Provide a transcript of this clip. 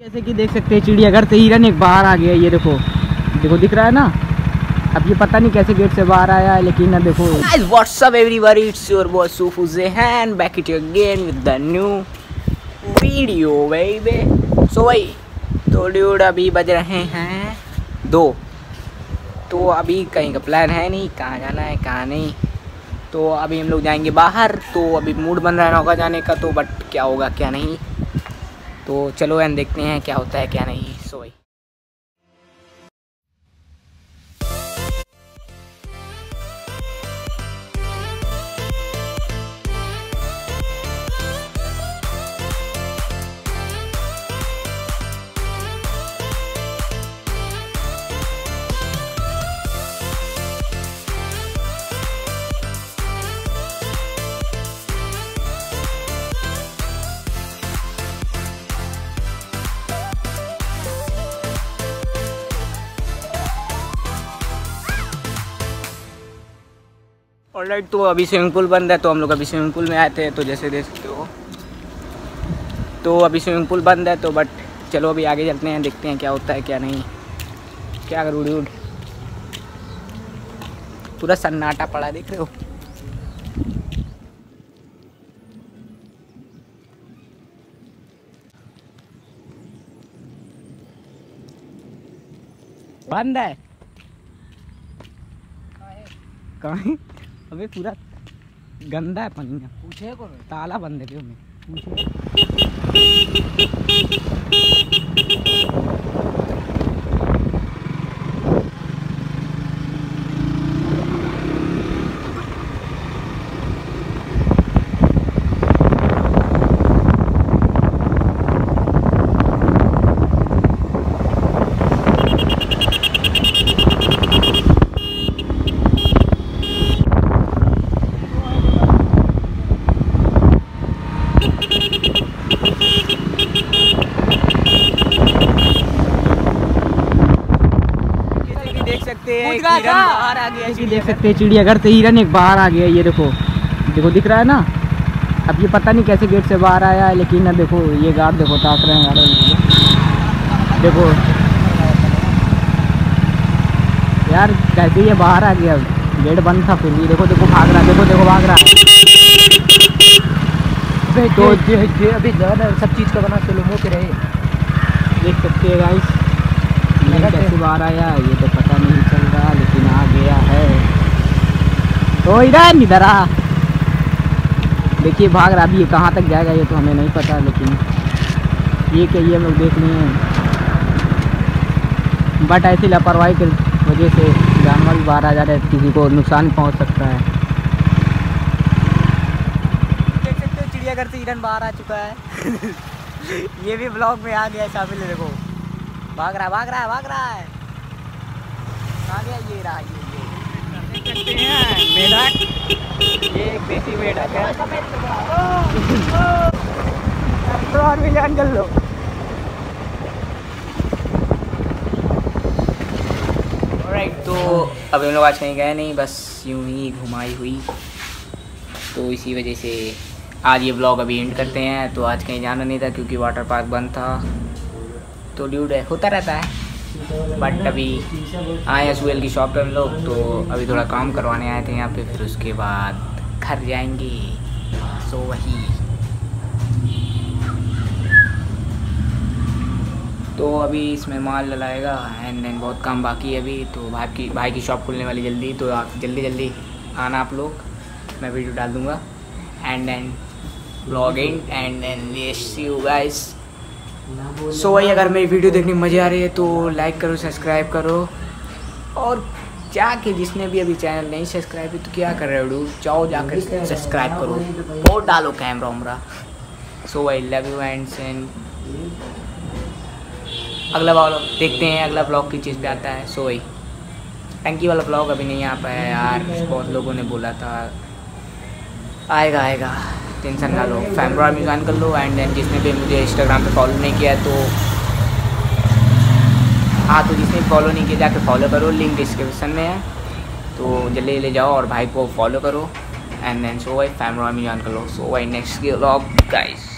जैसे कि देख सकते हैं चिड़ियाघर से हिरन एक बाहर आ गया ये देखो। देखो, दिख रहा है ना? अब ये पता नहीं कैसे गेट से बाहर आया है, लेकिन ना देखो। Zehan, back at you again with the new video, baby. So, भाई तो ड्यूड अभी बज रहे हैं दो। तो अभी कहीं का प्लान है नहीं, कहाँ जाना है, कहाँ नहीं। तो अभी हम लोग जाएँगे बाहर तो अभी मूड बन रहा है नौका जाने का तो बट क्या होगा, क्या नहीं। तो चलो एंड देखते हैं क्या होता है क्या नहीं सो भाई ऑलराइट तो अभी स्विमिंग पूल बंद है तो हम लोग अभी स्विमिंग पूल में आए थे तो जैसे देख सकते हो। तो अभी स्विमिंग पूल बंद है तो बट चलो अभी आगे चलते हैं, देखते हैं क्या होता है, क्या नहीं। क्या करूँ ड्यूड पूरा सन्नाटा पड़ा, देख रहे हो? बंद है? कहाँ है? अबे पूरा गंदा है पानी का पूछे कौन ताला बंद है जैसे कि देख हैं। था। बाहर आ गया देख सकते हैं चिड़ियाघर से हिरन एक बाहर आ गया ये देखो। देखो दिख रहा है ना? अब ये पता नहीं कैसे गेट से बाहर आया है लेकिन ना देखो ये गार्ड देखो ताक रहे हैं देखो। यार कैसे ये बाहर आ गया गेट बंद था फिर भी। देखो देखो भाग रहा देखो देखो भाग रहा है। तो अभी ज़्यादा सब चीज़ का बना चलो मुँह पे रहे। देख सकते हैं गाइस कैसे बाहर आया ये तो पता नहीं चल रहा लेकिन आ गया है तो इधर इधर आ। देखिए भाग रहा, अभी ये कहाँ तक जाएगा ये तो हमें नहीं पता, लेकिन ये ये हम लोग देख लिए हैं। बट ऐसी लापरवाही की वजह से जानवर भी बाहर आ जा रहे हैं, किसी को नुकसान पहुँच सकता है। देख सकते हो, चिड़ियाघर से हिरन बाहर आ चुका है। ये भी ब्लॉग में आ गया है, शामिल देखो। भाग रहा भाग रहा है भाग रहा है। आ गया ये रहा, ये। सकते हैं। मेढक। ये एक देसी मेढक है। और लो। Alright, तो हम लोग आज कहीं गए नहीं बस यूँ ही घुमाई हुई। तो इसी वजह से आज ये ब्लॉग अभी एंड करते हैं। तो आज कहीं जाना नहीं था क्योंकि वाटर पार्क बंद था। तो ड्यूड है होता रहता है। बट अभी आए सुहेल की शॉप पे हम लोग तो अभी थोड़ा काम करवाने आए थे यहाँ पे, फिर उसके बाद घर जाएँगे। सो वही। तो अभी इसमें माल डलाएगा एंड देन बहुत काम बाकी है अभी तो भाई की भाई की शॉप खुलने वाली जल्दी तो आप जल्दी जल्दी आना आप लोग। मैं वीडियो डाल दूँगा। And then blogging and then see you guys so भाई, अगर मेरी वीडियो देखने में मज़े आ रही है तो लाइक करो सब्सक्राइब करो। और जाके जिसने भी अभी चैनल नहीं सब्सक्राइब है तो क्या कर रहे हो जाओ जाकर सब्सक्राइब करो। और डालो कैमरा उमरा। So I love you and send अगला ब्लॉग देखते हैं, अगला ब्लॉग किस चीज़ पे आता है। सो वही टंकी वाला ब्लॉग अभी नहीं आ पाया यार, बहुत लोगों ने बोला था। आएगा आएगा। टेंशन ना लो फैमरा में ज्वाइन कर लो एंड देन जिसने भी मुझे इंस्टाग्राम पे फॉलो नहीं किया तो हाँ तो जिसने फॉलो नहीं किया जाकर फॉलो करो लिंक डिस्क्रिप्शन में है। तो जल्दी ले जाओ और भाई को फॉलो करो एंड देन सो वाई फैमरा में ज्वाइन कर लो सो वाई नेक्स्ट गाइस